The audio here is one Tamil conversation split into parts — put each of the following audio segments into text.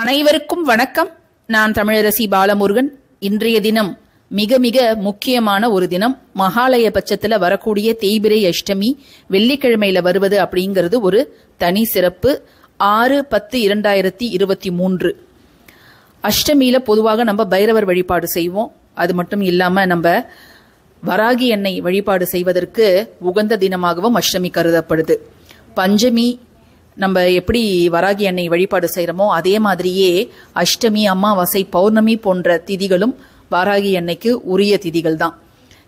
அனைவருக்கும் வணக்கம். நான் தமிழரசி பாலமுருகன். இன்றைய தினம் மிக மிக முக்கியமான ஒரு தினம். மகாலய பட்சத்தில் வரக்கூடிய தேய்பிரை அஷ்டமி வெள்ளிக்கிழமையில வருவது அப்படிங்கிறது ஒரு தனி சிறப்பு. ஆறு பத்து இரண்டாயிரத்தி இருபத்தி மூன்று. அஷ்டமியில பொதுவாக நம்ம பைரவர் வழிபாடு செய்வோம். அது மட்டும் இல்லாம நம்ம வராகி எண்ணெய் வழிபாடு செய்வதற்கு உகந்த தினமாகவும் அஷ்டமி கருதப்படுது. பஞ்சமி நம்ம எப்படி வராகி அன்னை வழிபாடு செய்கிறோமோ அதே மாதிரியே அஷ்டமி அமாவாசை பௌர்ணமி போன்ற திதிகளும் வராகி அன்னைக்கு உரிய திதிகள் தான்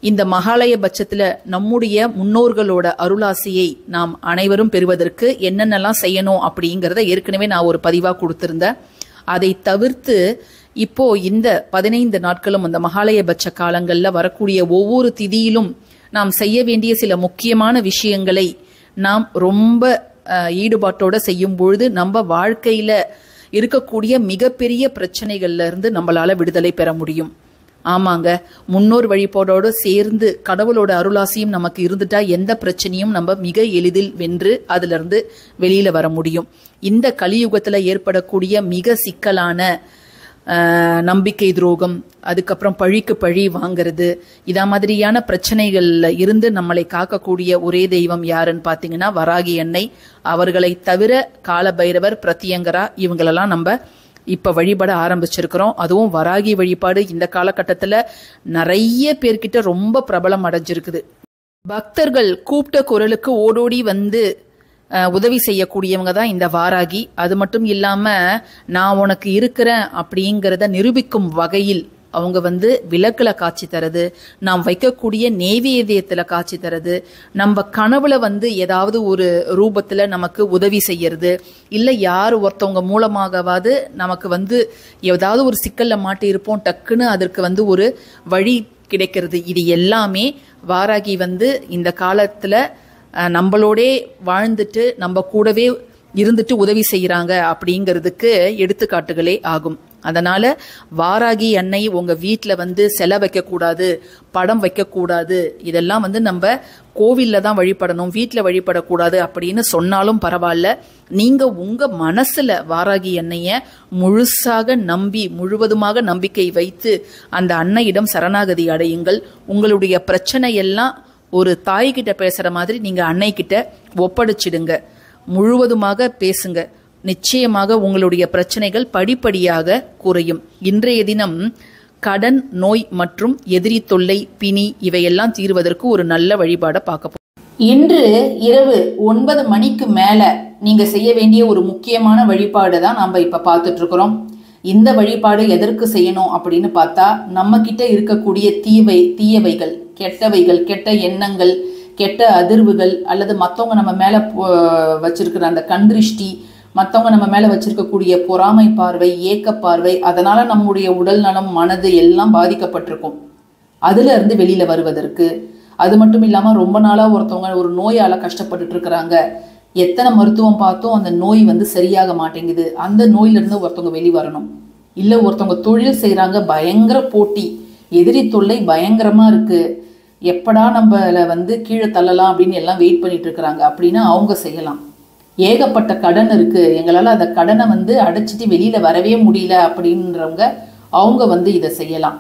இந்த மகாலய பட்சத்தில் நம்முடைய முன்னோர்களோட அருளாசியை நாம் அனைவரும் பெறுவதற்கு என்னென்னலாம் செய்யணும் அப்படிங்கிறத ஏற்கனவே நான் ஒரு பதிவாக கொடுத்துருந்தேன். அதை தவிர்த்து இப்போ இந்த பதினைந்து நாட்களும் அந்த மகாலயபட்ச காலங்களில் வரக்கூடிய ஒவ்வொரு திதியிலும் நாம் செய்ய வேண்டிய சில முக்கியமான விஷயங்களை நாம் ரொம்ப ஈடுபாட்டோட செய்யும் பொழுது நம்ம வாழ்க்கையில இருக்கக்கூடிய மிகப்பெரிய பிரச்சனைகள்ல இருந்து நம்மளால விடுதலை பெற முடியும். ஆமாங்க. முன்னோர் வழிபாடோடு சேர்ந்து கடவுளோட அருளாசியும் நமக்கு இருந்துட்டா எந்த பிரச்சனையும் நம்ம மிக எளிதில் வென்று அதுல இருந்து வெளியில வர முடியும். இந்த கலியுகத்துல ஏற்படக்கூடிய மிக சிக்கலான நம்பிக்கை துரோகம் அதுக்கப்புறம் பழிக்கு பழி வாங்குறது இதா மாதிரியான பிரச்சனைகள்ல இருந்து நம்மளை காக்கக்கூடிய ஒரே தெய்வம் யாருன்னு பாத்தீங்கன்னா வராகி எண்ணெய் அவர்களை தவிர காலபைரவர் பிரத்தியங்கரா இவங்களெல்லாம் நம்ம இப்ப வழிபட ஆரம்பிச்சிருக்கிறோம். அதுவும் வராகி வழிபாடு இந்த காலகட்டத்துல நிறைய பேர்கிட்ட ரொம்ப பிரபலம் அடைஞ்சிருக்குது. பக்தர்கள் கூப்பிட்ட குரலுக்கு ஓடோடி வந்து உதவி செய்யக்கூடியவங்க தான் இந்த வாராகி. அது மட்டும் இல்லாம நான் உனக்கு இருக்கிறேன் அப்படிங்கிறத நிரூபிக்கும் வகையில் அவங்க வந்து விளக்குல காட்சி தரது நாம் வைக்கக்கூடிய நெய்வேத்தியத்துல காட்சி தரது நம்ம கனவுல வந்து ஏதாவது ஒரு ரூபத்துல நமக்கு உதவி செய்யறது இல்ல யார் ஒருத்தவங்க மூலமாகவாது நமக்கு வந்து ஏதாவது ஒரு சிக்கல்ல மாட்டி இருப்போம் டக்குன்னு அதற்கு வந்து ஒரு வழி கிடைக்கிறது. இது எல்லாமே வாராகி வந்து இந்த காலத்துல நம்மளோடே வாழ்ந்துட்டு நம்ம கூடவே இருந்துட்டு உதவி செய்கிறாங்க அப்படிங்கிறதுக்கு எடுத்துக்காட்டுகளே ஆகும். அதனால வாராகி அன்னை உங்க வீட்டில் வந்து செலை வைக்கக்கூடாது படம் வைக்கக்கூடாது இதெல்லாம் வந்து நம்ம கோவில்ல தான் வழிபடணும் வீட்டில் வழிபடக்கூடாது அப்படின்னு சொன்னாலும் பரவாயில்ல. நீங்க உங்க மனசுல வாராகி அன்னைய முழுசாக நம்பி முழுவதுமாக நம்பிக்கை வைத்து அந்த அன்னையிடம் சரணாகதி அடையுங்கள். உங்களுடைய பிரச்சனை எல்லாம் ஒரு தாய்கிட்ட பேசுற மாதிரி நீங்க அன்னை கிட்ட ஒப்படைச்சிடுங்க. முழுவதுமாக பேசுங்க. நிச்சயமாக உங்களுடைய பிரச்சனைகள் படிப்படியாக குறையும். இன்றைய தினம் கடன் நோய் மற்றும் எதிரி தொல்லை பிணி இவையெல்லாம் தீர்வதற்கு ஒரு நல்ல வழிபாடை பார்க்க போறோம். இன்று இரவு ஒன்பது மணிக்கு மேல நீங்க செய்ய வேண்டிய ஒரு முக்கியமான வழிபாடு தான் நம்ம இப்ப பார்த்துட்டு இருக்கிறோம். இந்த வழிபாடு எதற்கு செய்யணும் அப்படின்னு பார்த்தா நம்ம கிட்ட இருக்கக்கூடிய தீவை தீயவைகள் கெட்டவைகள் கெட்ட எண்ணங்கள் கெட்ட அதிர்வுகள் அல்லது மற்றவங்க நம்ம மேலே வச்சிருக்கிற அந்த கண்திருஷ்டி மற்றவங்க நம்ம மேலே வச்சிருக்கக்கூடிய பொறாமை பார்வை ஏக்க பார்வை அதனால நம்முடைய உடல் நலம் மனது எல்லாம் பாதிக்கப்பட்டிருக்கும். அதுல இருந்து வெளியில வருவதற்கு அது மட்டும் இல்லாமல் ரொம்ப நாளாக ஒருத்தவங்க ஒரு நோயால் கஷ்டப்பட்டுட்டு இருக்கிறாங்க. எத்தனை மருத்துவம் பார்த்தும் அந்த நோய் வந்து சரியாக மாட்டேங்குது. அந்த நோயிலிருந்து ஒருத்தவங்க வெளி வரணும். இல்லை ஒருத்தவங்க தொழில் செய்கிறாங்க பயங்கர போட்டி. எதிரி தொல்லை பயங்கரமாக இருக்குது எப்படா நம்மளை வந்து கீழே தள்ளலாம் அப்படின்னு எல்லாம் வெயிட் பண்ணிட்டு இருக்கிறாங்க. அப்படின்னா அவங்க செய்யலாம். ஏகப்பட்ட கடன் இருக்கு. எங்களால் அந்த கடனை வந்து அடைச்சிட்டு வெளியில வரவே முடியல அப்படின்றவங்க அவங்க வந்து இதை செய்யலாம்.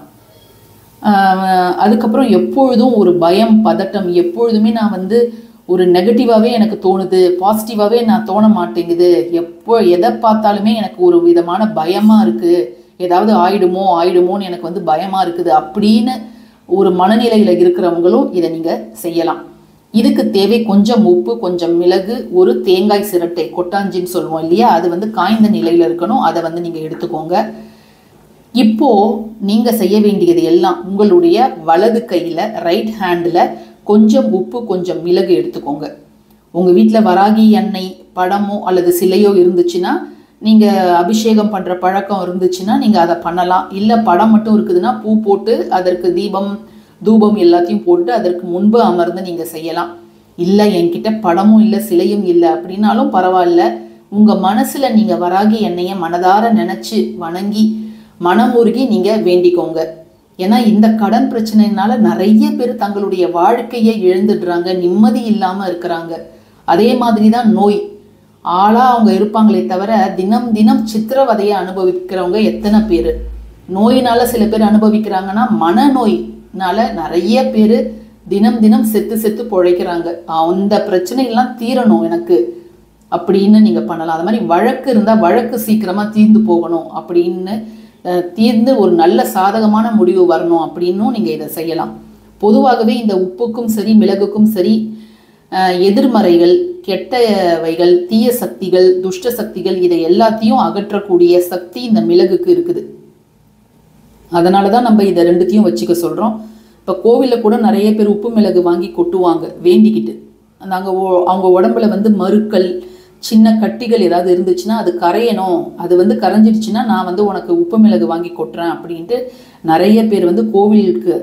அதுக்கப்புறம் எப்பொழுதும் ஒரு பயம் பதட்டம் எப்பொழுதுமே நான் வந்து ஒரு நெகட்டிவாகவே எனக்கு தோணுது பாசிட்டிவாகவே நான் தோண மாட்டேங்குது. எப்போ எதை பார்த்தாலுமே எனக்கு ஒரு விதமான பயமாக இருக்குது ஏதாவது ஆயிடுமோ ஆயிடுமோன்னு எனக்கு வந்து பயமாக இருக்குது. அப்படின்னு ஒரு மனநிலையில் இருக்கிறவங்களும் இதை நீங்கள் செய்யலாம். இதுக்கு தேவை கொஞ்சம் உப்பு கொஞ்சம் மிளகு ஒரு தேங்காய் சிரட்டை கொட்டாஞ்சின்னு சொல்லுவோம் இல்லையா? அது வந்து காய்ந்த நிலையில் இருக்கணும். அதை வந்து நீங்கள் எடுத்துக்கோங்க. இப்போ நீங்கள் செய்ய வேண்டியது எல்லாம் உங்களுடைய வலது கையில் ரைட் ஹேண்டில் கொஞ்சம் உப்பு கொஞ்சம் மிளகு எடுத்துக்கோங்க. உங்கள் வீட்டில் வராகி எண்ணெய் படமோ அல்லது சிலையோ இருந்துச்சுன்னா நீங்கள் அபிஷேகம் பண்ணுற பழக்கம் இருந்துச்சுன்னா நீங்கள் அதை பண்ணலாம். இல்லை படம் மட்டும் இருக்குதுன்னா பூ போட்டு அதற்கு தீபம் தூபம் எல்லாத்தையும் போட்டு அதற்கு முன்பு அமர்ந்து நீங்கள் செய்யலாம். இல்லை என்கிட்ட படமும் இல்லை சிலையும் இல்லை அப்படின்னாலும் பரவாயில்ல. உங்கள் மனசில் நீங்கள் வராகி என்னைய மனதார நினச்சி வணங்கி மனமுருகி நீங்கள் வேண்டிக்கோங்க. ஏன்னா இந்த கடன் பிரச்சனைனால நிறைய பேர் தங்களுடைய வாழ்க்கையை இழந்துடுறாங்க நிம்மதி இல்லாமல் இருக்கிறாங்க. அதே மாதிரி தான் நோய். ஆளாக அவங்க இருப்பாங்களே தவிர தினம் தினம் சித்திரவதையை அனுபவிக்கிறவங்க எத்தனை பேர்? நோயினால் சில பேர் அனுபவிக்கிறாங்கன்னா மனநோயினால் நிறைய பேர் தினம் தினம் செத்து செத்து பிழைக்கிறாங்க. அந்த பிரச்சனையெல்லாம் தீரணும் எனக்கு அப்படின்னு நீங்கள் பண்ணலாம். அது மாதிரி வழக்கு இருந்தால் வழக்கு சீக்கிரமாக தீர்ந்து போகணும் அப்படின்னு தீர்ந்து ஒரு நல்ல சாதகமான முடிவு வரணும் அப்படின்னும் நீங்கள் இதை செய்யலாம். பொதுவாகவே இந்த உப்புக்கும் சரி மிளகுக்கும் சரி எதிர்மறைகள் கெட்டவைகள் தீய சக்திகள் துஷ்ட சக்திகள் இதை எல்லாத்தையும் அகற்றக்கூடிய சக்தி இந்த மிளகுக்கு இருக்குது. அதனால தான் நம்ம இதை ரெண்டுத்தையும் வச்சுக்க சொல்கிறோம் இப்போ கோவிலில் கூட நிறைய பேர் உப்பு மிளகு வாங்கி கொட்டுவாங்க வேண்டிக்கிட்டு. நாங்கள் அவங்க உடம்புல வந்து மறுக்கள் சின்ன கட்டிகள் ஏதாவது இருந்துச்சுன்னா அது கரையணும். அது வந்து கரைஞ்சிடுச்சுன்னா நான் வந்து உனக்கு உப்பு மிளகு வாங்கி கொட்டுறேன் அப்படின்ட்டு நிறைய பேர் வந்து கோவிலுக்கு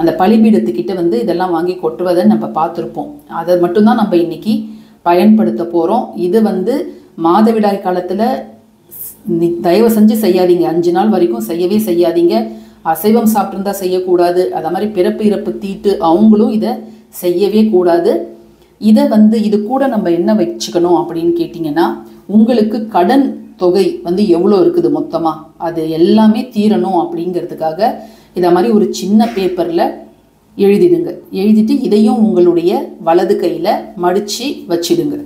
அந்த பலிபீடத்துக்கிட்ட வந்து இதெல்லாம் வாங்கி கொட்டுவதை நம்ம பார்த்துருப்போம். அதை மட்டும்தான் நம்ம இன்னைக்கு பயன்படுத்த போகிறோம் இது வந்து மாதவிடாய் காலத்தில் தயவு செஞ்சு செய்யாதீங்க. அஞ்சு நாள் வரைக்கும் செய்யவே செய்யாதீங்க. அசைவம் சாப்பிட்ருந்தா செய்யக்கூடாது. அதை மாதிரி பிறப்பு இறப்பு தீட்டு அவங்களும் இதை செய்யவே கூடாது. இதை வந்து இது கூட நம்ம என்ன வச்சுக்கணும் அப்படின்னு கேட்டிங்கன்னா உங்களுக்கு கடன் தொகை வந்து எவ்வளோ இருக்குது மொத்தமாக அது எல்லாமே தீரணும் அப்படிங்கிறதுக்காக இதை மாதிரி ஒரு சின்ன பேப்பரில் எழுதிடுங்க. எழுதிட்டு இதையும் உங்களுடைய வலது கையில் மடித்து வச்சிடுங்க.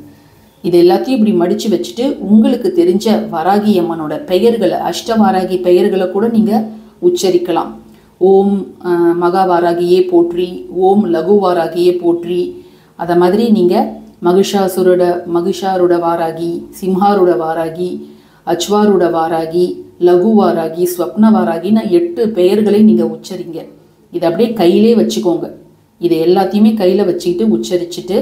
இது எல்லாத்தையும் இப்படி மடித்து வச்சுட்டு உங்களுக்கு தெரிஞ்ச வராகி அம்மனோட பெயர்களை அஷ்டவாராகி பெயர்களை கூட நீங்கள் உச்சரிக்கலாம். ஓம் மகாவாராகியே போற்றி ஓம் லகுவாராகியே போற்றி. அதை மாதிரி நீங்கள் மகிஷாசுரோட மகிஷாரோட வாராகி சிம்ஹாரோட வாராகி அச்வாரோட வாராகி லகுவாராகி வாராகி நான் எட்டு பெயர்களை நீங்கள் உச்சரிங்க. இதை அப்படியே கையிலே வச்சுக்கோங்க. இதை எல்லாத்தையுமே கையில் வச்சுக்கிட்டு உச்சரிச்சுட்டு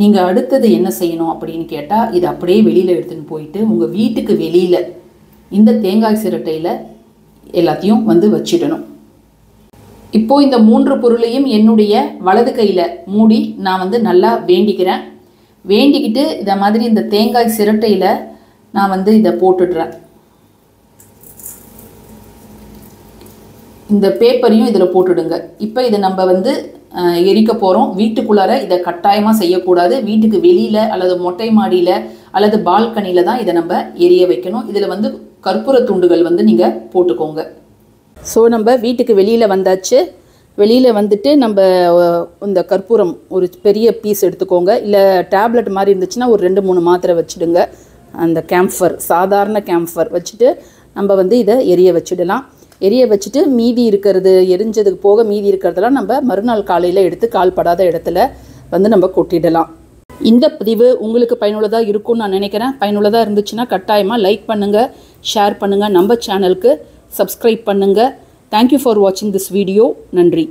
நீங்கள் அடுத்தது என்ன செய்யணும் அப்படின்னு கேட்டால் இதை அப்படியே வெளியில் எடுத்துன்னு போயிட்டு உங்கள் வீட்டுக்கு வெளியில் இந்த தேங்காய் சிரட்டையில் எல்லாத்தையும் வந்து வச்சிடணும். இப்போது இந்த மூன்று பொருளையும் என்னுடைய வலது கையில் மூடி நான் வந்து நல்லா வேண்டிக்கிறேன். வேண்டிக்கிட்டு இதை மாதிரி இந்த தேங்காய் சிரட்டையில் நான் வந்து இதை போட்டுடுறேன். இந்த பேப்பரையும் இதில் போட்டுடுங்க. இப்போ இதை நம்ம வந்து எரிக்க போகிறோம் வீட்டுக்குள்ளார இதை கட்டாயமாக செய்யக்கூடாது. வீட்டுக்கு வெளியில் அல்லது மொட்டை மாடியில் அல்லது பால்கனியில் தான் இதை நம்ம எரிய வைக்கணும். இதில் வந்து கற்பூர துண்டுகள் வந்து நீங்கள் போட்டுக்கோங்க. ஸோ நம்ம வீட்டுக்கு வெளியில் வந்தாச்சு. வெளியில் வந்துட்டு நம்ம இந்த கற்பூரம் ஒரு பெரிய பீஸ் எடுத்துக்கோங்க. இல்லை டேப்லெட் மாதிரி இருந்துச்சுன்னா ஒரு ரெண்டு மூணு மாத்திரை வச்சுடுங்க. அந்த கேம்ஃபர் சாதாரண கேம்ஃபர் வச்சுட்டு நம்ம வந்து இதை எரிய வச்சிடலாம். எரிய வச்சுட்டு மீதி இருக்கிறது எரிஞ்சதுக்கு போக மீதி இருக்கிறதெல்லாம் நம்ம மறுநாள் காலையில் எடுத்து கால்படாத இடத்துல வந்து நம்ம கொட்டிடலாம். இந்த பதிவு உங்களுக்கு பயனுள்ளதாக இருக்கும்னு நான் நினைக்கிறேன். பயனுள்ளதாக இருந்துச்சுன்னா கட்டாயமாக லைக் பண்ணுங்கள் ஷேர் பண்ணுங்கள் நம்ம சேனலுக்கு சப்ஸ்கிரைப் பண்ணுங்கள் தேங்க்யூ ஃபார் வாட்சிங் திஸ் வீடியோ நன்றி.